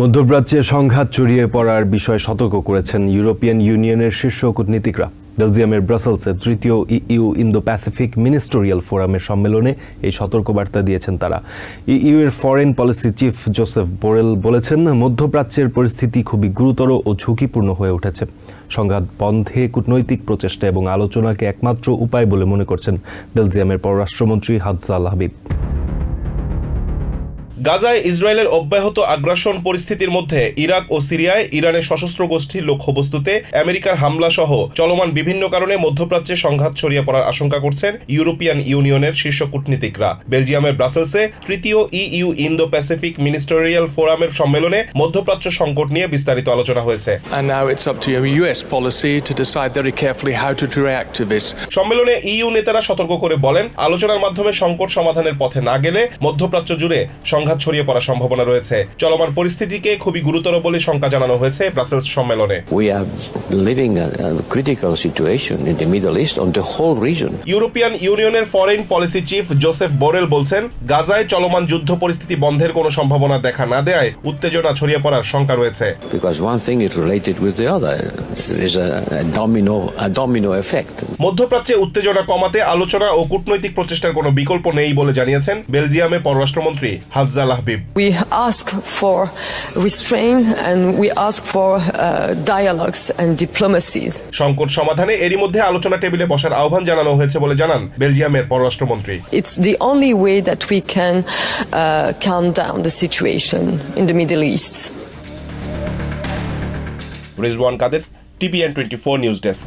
মধ্যপ্রাচ্যে সংঘাত ছড়িয়ে পড়ার বিষয়ে সতর্ক করেছেন ইউরোপিয়ান ইউনিয়নের শীর্ষ কূটনীতিকরা। বেলজিয়ামের ব্রাসেলসে তৃতীয় ইইউ ইন্দো প্যাসিফিক মিনিস্টোরিয়াল ফোরামের সম্মেলনে এই সতর্কবার্তা দিয়েছেন তারা। ইইউ এর foreign policy chief Josep Borrell বলেছেন, মধ্যপ্রাচ্যের পরিস্থিতি খুবই গুরুতর ও ঝুঁকিপূর্ণ হয়ে উঠেছে। সংঘাত বন্ধে কূটনৈতিক প্রচেষ্টা এবং আলোচনাকে একমাত্র উপায় বলে মনে করছেন বেলজিয়ামের পররাষ্ট্রমন্ত্রী হাদজাল হাবিব। গাজায় ইসরায়েলের অব্যাহত আগ্রাসন পরিস্থিতির মধ্যে ইরাক ও সিরিয়ায় ইরানের সশস্ত্র গোষ্ঠীর লক্ষ্যবস্তুতে আমেরিকার হামলা সহ চলমান বিভিন্ন কারণে মধ্যপ্রাচ্যে সংঘাত ছড়িয়ে পড়ার আশঙ্কা করছেন ইউরোপিয়ান ইউনিয়নের শীর্ষ কূটনীতিকরা বেলজিয়ামের ব্রাসেলসে তৃতীয় ইইউ ইন্দো প্যাসিফিক মিনিস্টারিয়াল ফোরামের সম্মেলনে মধ্যপ্রাচ্য সংকট নিয়ে বিস্তারিত আলোচনা হয়েছে. সম্মেলনে ইইউ নেতারা সতর্ক করে বলেন আলোচনার মাধ্যমে সংকট সমাধানের পথে না গেলে মধ্যপ্রাচ্য জুড়ে সংঘাত ছড়িয়ে পড়ার সম্ভাবনা রয়েছে চলমান পরিস্থিতিকে খুবই গুরুতর বলে শঙ্কা জানানো হয়েছে ব্রাসেলস সম্মেলনে We are living a, a critical situation in the Middle East on the whole region. European ইউনিয়নের foreign policy chief Josep Borrell বলছেন গাজায় চলমান যুদ্ধ পরিস্থিতি বন্ধের কোনো সম্ভাবনা দেখা না দেয় উত্তেজনা ছড়িয়ে পড়ার শঙ্কা রয়েছে. মধ্যপ্রাচ্যে উত্তেজনা কমাতে আলোচনা ও কূটনৈতিক প্রচেষ্টার কোনো বিকল্প নেই বলে জানিয়েছেন বেলজিয়ামের পররাষ্ট্রমন্ত্রী হাফজাল Habib We ask for restraint and we ask for uh, dialogues and diplomacies. সংকট সমাধানে এরই মধ্যে আলোচনা টেবিলে বসার আহ্বান জানানো হয়েছে বলে জানান বেলজিয়ামের পররাষ্ট্রমন্ত্রী It's the only way that we can uh, calm down the situation in the Middle East. Rizwan Kader TVN twenty four news desk